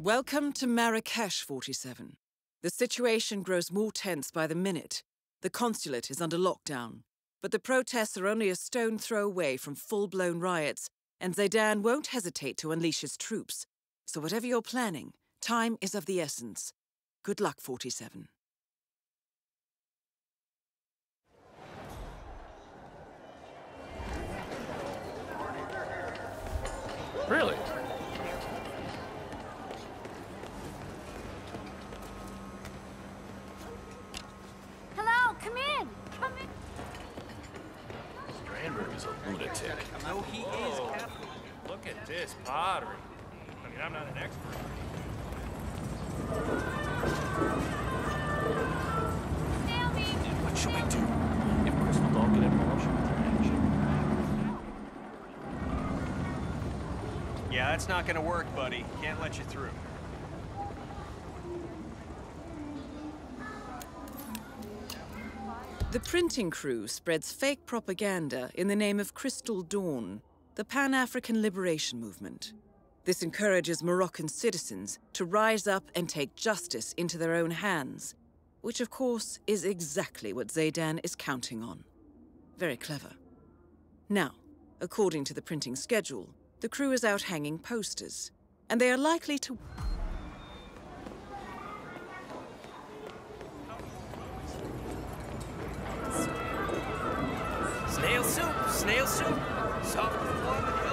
Welcome to Marrakesh, 47. The situation grows more tense by the minute. The consulate is under lockdown, but the protests are only a stone throw away from full blown riots, and Zaydan won't hesitate to unleash his troops. So, whatever you're planning, time is of the essence. Good luck, 47. Really? No, he is, Captain. Look at this pottery. I mean, I'm not an expert. Naomi. What should we do? If Crystal don't get involved, should we take action? Yeah, that's not gonna work, buddy. Can't let you through. The printing crew spreads fake propaganda in the name of Crystal Dawn, the Pan African Liberation Movement. This encourages Moroccan citizens to rise up and take justice into their own hands, which, of course, is exactly what Zaydan is counting on. Very clever. Now, according to the printing schedule, the crew is out hanging posters, and they are likely to. Snail soup, snail soup. Soft form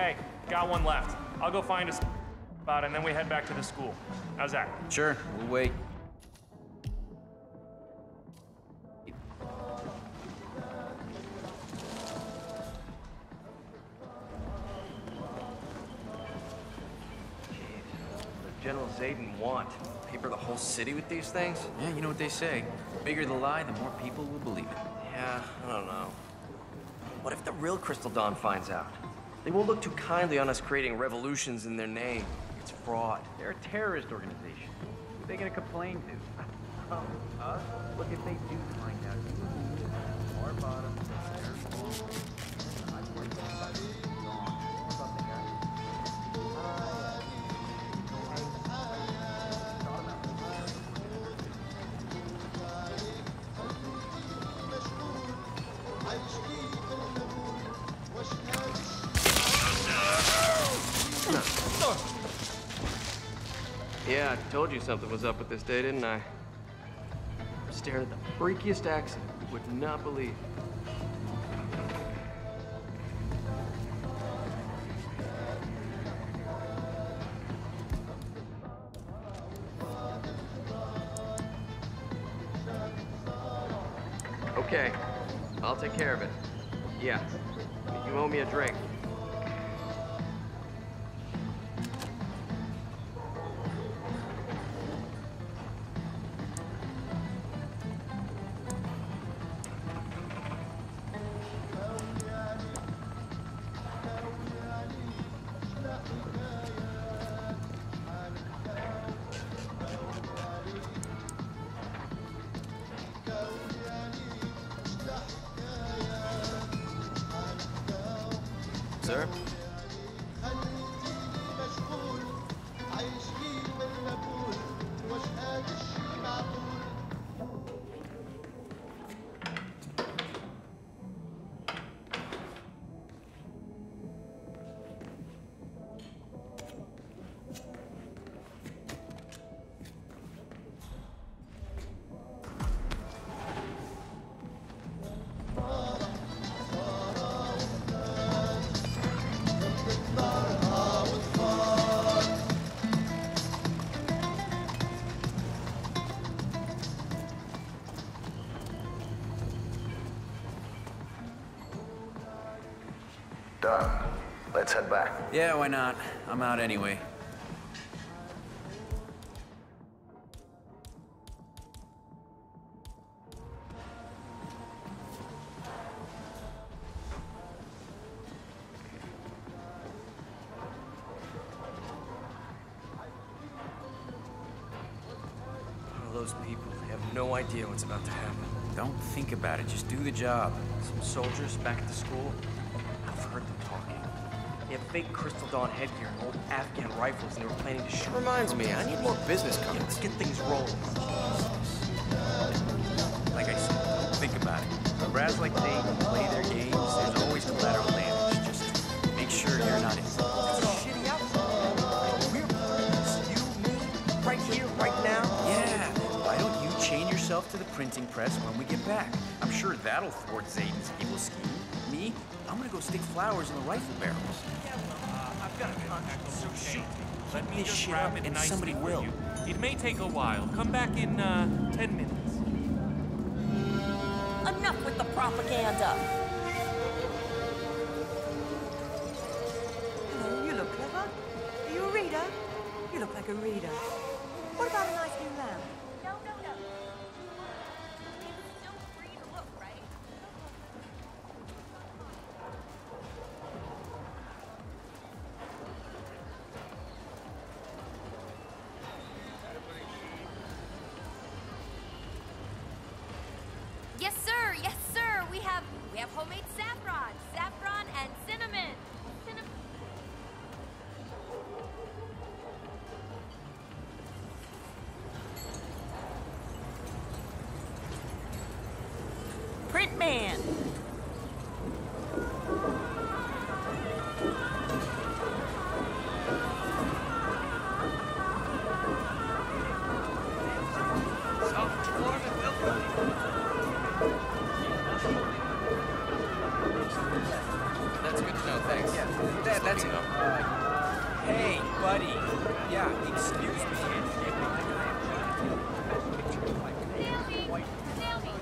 Hey, got one left. I'll go find a spot and then we head back to the school. How's that? Sure, we'll wait. What General Zaydan want? Paper the whole city with these things? Yeah, you know what they say. The Bigger the lie, the more people will believe it. Yeah, I don't know. What if the real Crystal Dawn finds out? They won't look too kindly on us creating revolutions in their name. It's fraud. They're a terrorist organization. Who are they gonna complain to? Oh, us? Look, if they do find out our bottom, told you something was up with this day, didn't I? Staring at the freakiest accident you would not believe. Sir? Let's head back. Yeah, why not? I'm out anyway. All those people, they have no idea what's about to happen. Don't think about it, just do the job. Some soldiers back at the school, They have fake Crystal Dawn headgear and old Afghan rifles, and they were planning to shoot. Reminds me, I need more business cards. Let's get things rolling. Like I said, don't think about it. When brass like Zaydan play their games, there's always collateral damage. Just make sure you're not in. It's a shitty outfit. We're you, me, right here, right now. Yeah, why don't you chain yourself to the printing press when we get back? I'm sure that'll thwart Zaydan's evil scheme. Me, I'm gonna go stick flowers in the rifle barrels. I've got a contact over shoot. Let me this just shit wrap up it and somebody will. you. It may take a while. Come back in uh, ten minutes. Enough with the propaganda. Hello, you look clever. Are you a reader? You look like a reader. What about a nice new lamp? That- that's it. Hey, buddy. Yeah, excuse me. Naomi, Naomi.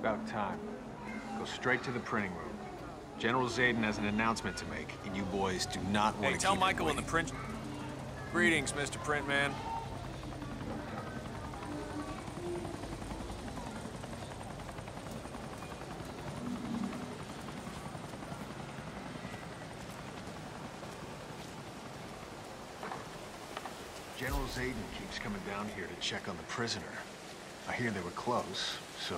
About time. Go straight to the printing room. General Zaydan has an announcement to make, and you boys do not want Hey, to tell keep Michael him in the print. Greetings, Mr. Printman. General Zaydan keeps coming down here to check on the prisoner. I hear they were close, so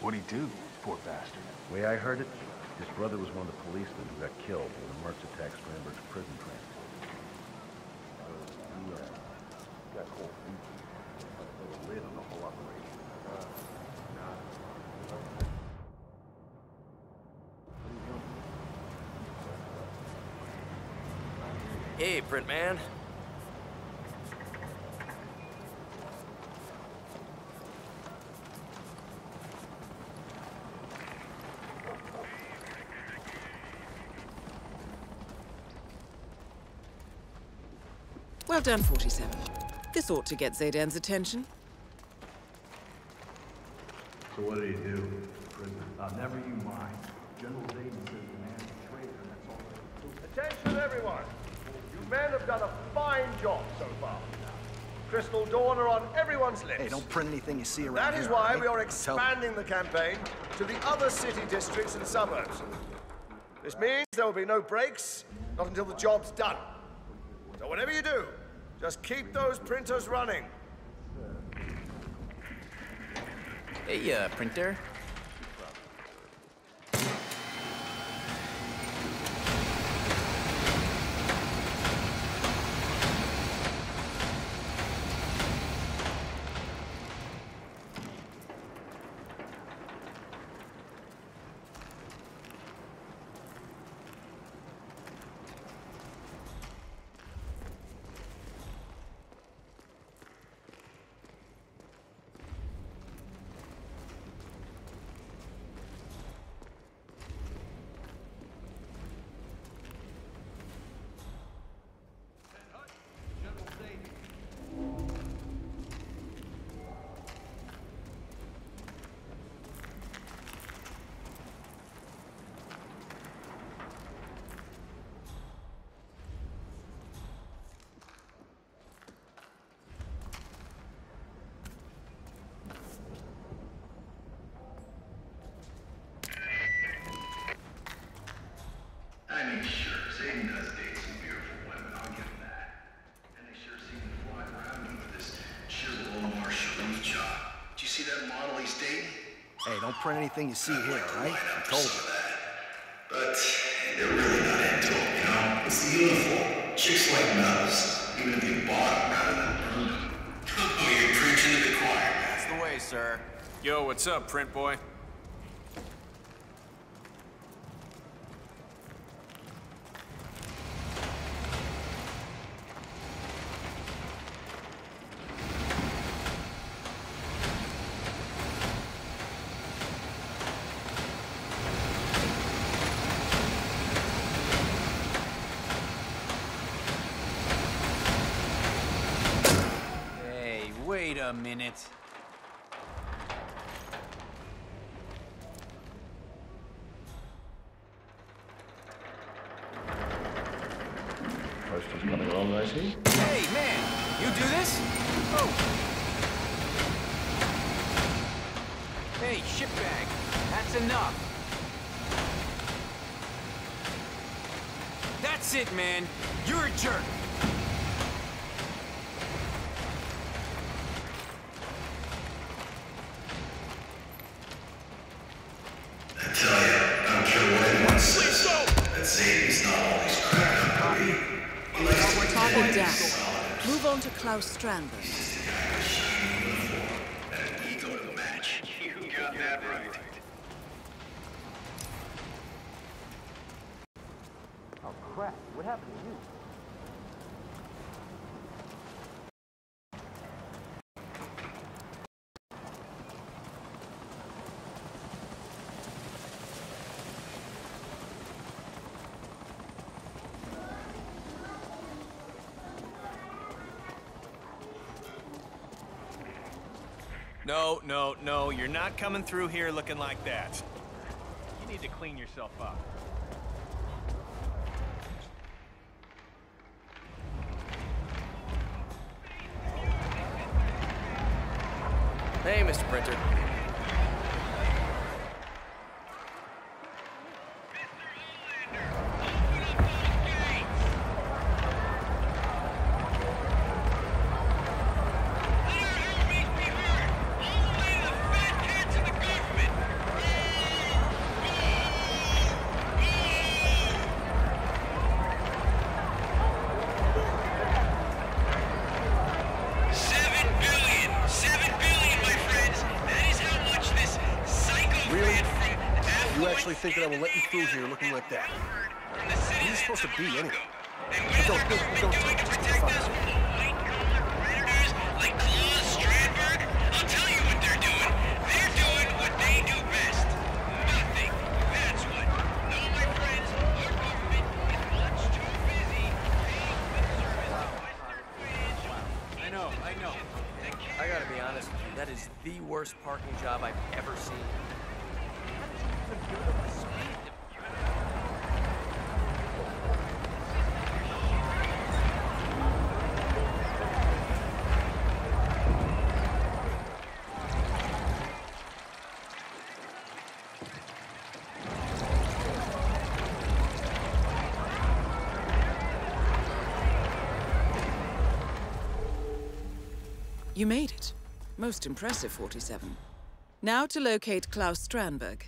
what'd he do, poor bastard? Way I heard it, his brother was one of the policemen who got killed when the Mercs attacked Strandberg's prison transport. So, he, uh, got cold feet. Put a lid on the whole operation. Hey, print man. Well done, 47. This ought to get Zaydan's attention. So what did he do? Prisoner? Uh, never you mind. General Zaydan says the man's a traitor, and that's all. Attention, everyone. You men have done a fine job so far. Crystal Dawn are on everyone's lips. Hey, don't print anything you see around That here. is why all we are right? Tell them. expanding the campaign to the other city districts and suburbs. This means there will be no breaks, not until the job's done. So whatever you do, just keep those printers running. Hey, uh, printer. Hey, don't print anything you see here, all right? I told you. that. But they're really not into it, you know? It's the uniform. Chicks like Nubs even if they bought them rather than burned them. Oh, you're preaching to the choir. That's the way, sir. Yo, what's up, print boy? Wait a minute. Questions coming along, I see. Hey, man! You do this? Oh! Hey, shitbag. That's enough. That's it, man. You're a jerk. Got that right. Oh, crap. What happened to you? No, no, no, you're not coming through here looking like that. You need to clean yourself up. Hey, Mr. Printer. Actually think that I will let you through here looking like that? Who are you supposed to be, anyway? And what is Don't- our don't- government don't- doing You made it. Most impressive, 47. Now to locate Claus Strandberg.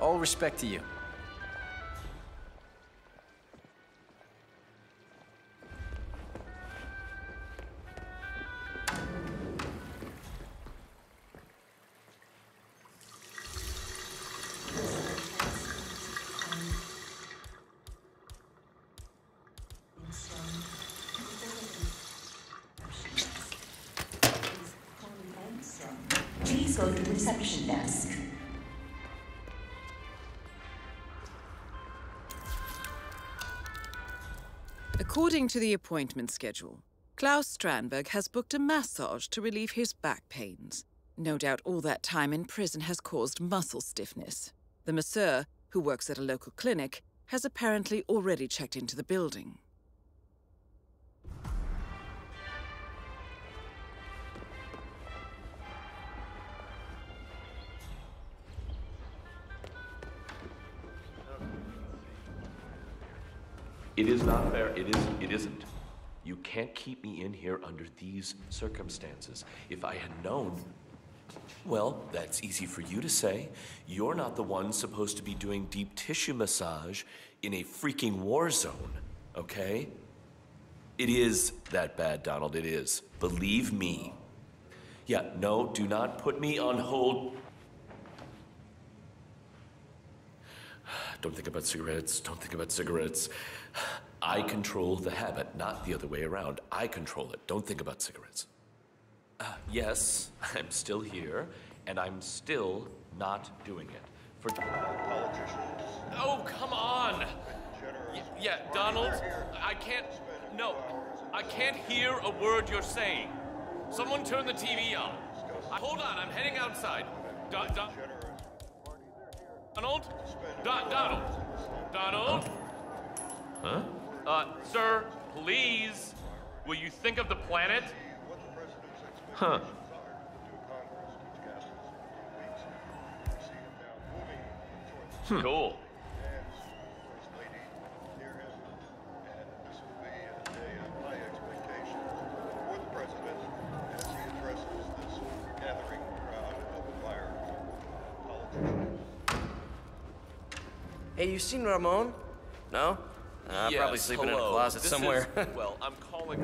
All respect to you. Please go to the reception desk. According to the appointment schedule, Claus Strandberg has booked a massage to relieve his back pains. No doubt all that time in prison has caused muscle stiffness. The masseur, who works at a local clinic, has apparently already checked into the building. It is not fair. It is. It isn't. You can't keep me in here under these circumstances. If I had known. Well, that's easy for you to say. You're not the one supposed to be doing deep tissue massage in a freaking war zone, okay? It is that bad, Donald. It is. Believe me. Yeah, no, do not put me on hold. Don't think about cigarettes. Don't think about cigarettes. I control the habit, not the other way around. I control it. Don't think about cigarettes. Uh, yes, I'm still here, and I'm still not doing it. For politicians. Oh, come on! Y- yeah, Donald, I can't. No, I can't hear a word you're saying. Someone turn the TV on. Uh, hold on, I'm heading outside. Do- Do- Donald? Do- Donald? Donald? Huh? Uh, sir, please. Will you think of the planet? Huh. Hmm. Cool. Hey, you seen Ramon? No? Uh, probably Yes, sleeping in a closet This somewhere. is- well, I'm calling.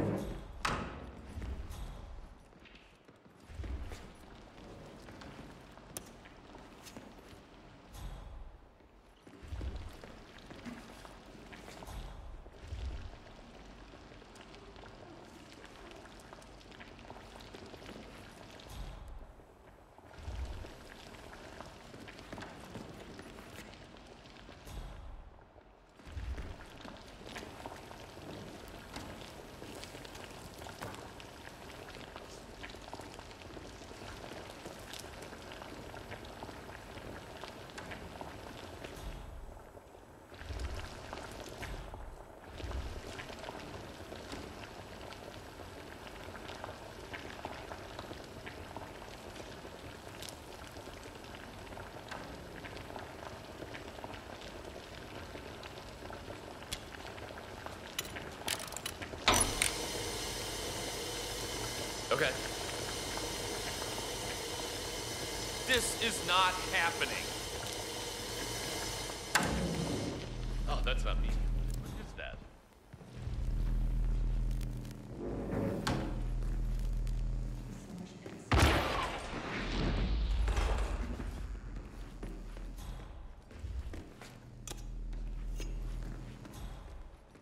Okay. This is not happening. Oh, that's not me. What is that?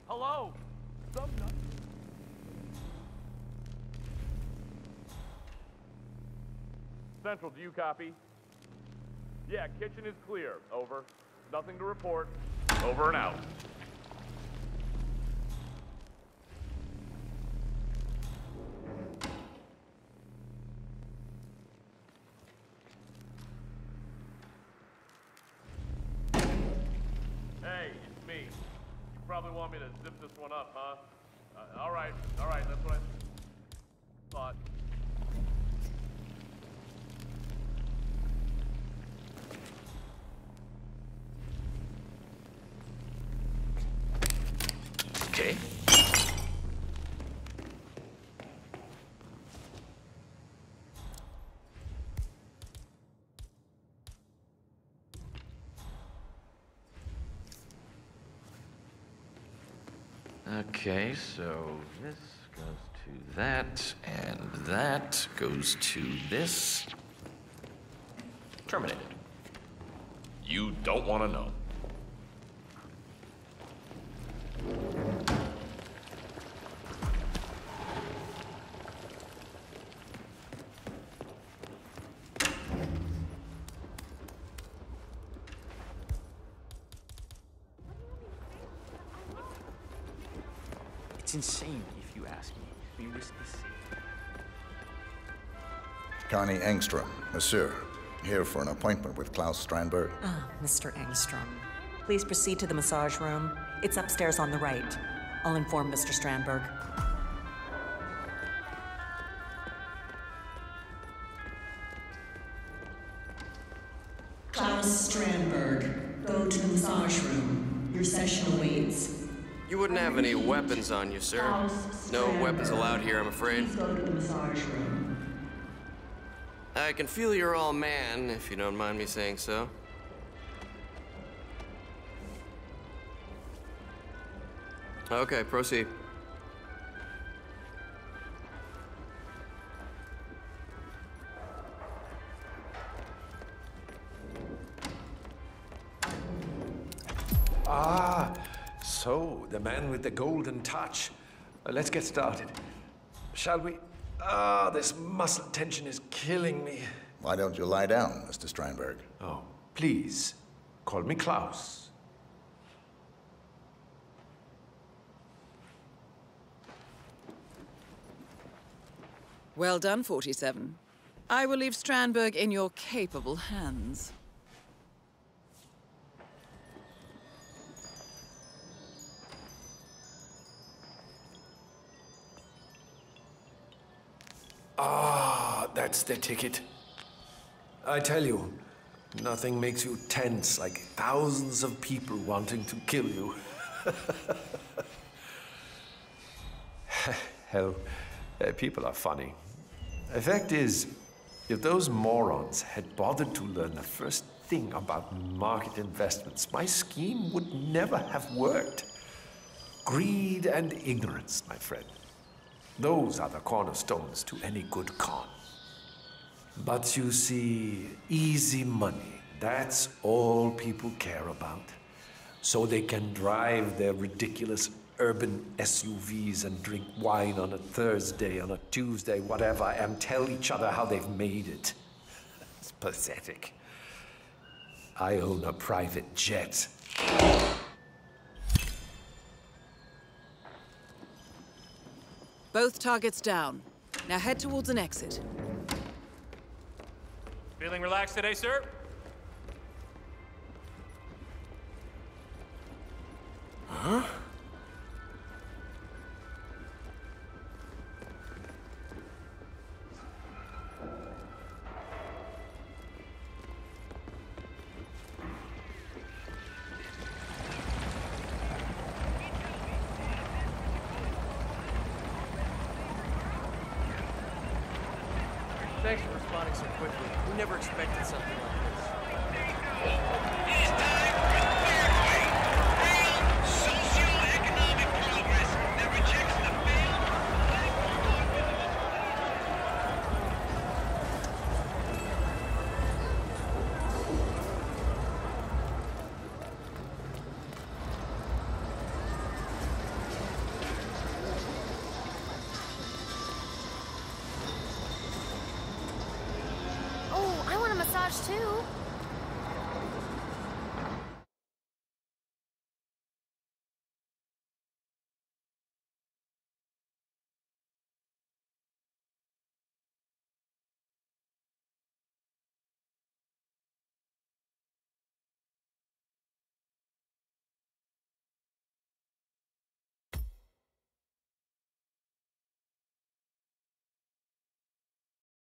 Hello? Central, do you copy? Yeah, kitchen is clear. Over. Nothing to report. Over and out. Hey, it's me. You probably want me to zip this one up, huh? Uh, all right, all right, that's what I thought. Okay. Okay, so this goes to that, and that goes to this. Terminated. You don't want to know. It's insane, if you ask me. We risk the sea. Konny Engstrom, Monsieur, here for an appointment with Claus Strandberg. Ah, Mr. Engstrom. Please proceed to the massage room. It's upstairs on the right. I'll inform Mr. Strandberg. Weapons on you, sir. No weapons allowed here, I'm afraid. Please go to the massage room. I can feel you're all man, if you don't mind me saying so. Okay, proceed. The man with the golden touch. Uh, let's get started. Shall we? Ah, this muscle tension is killing me. Why don't you lie down, Mr. Strandberg? Oh, please, call me Claus. Well done, 47. I will leave Strandberg in your capable hands. That's the ticket. I tell you, nothing makes you tense like thousands of people wanting to kill you. Hell, uh, people are funny. The fact is, if those morons had bothered to learn the first thing about market investments, my scheme would never have worked. Greed and ignorance, my friend. Those are the cornerstones to any good con. But you see, easy money, that's all people care about. So they can drive their ridiculous urban SUVs and drink wine on a Thursday, on a Tuesday, whatever, and tell each other how they've made it. It's pathetic. I own a private jet. Both targets down. Now head towards an exit. Feeling relaxed today, sir? Huh?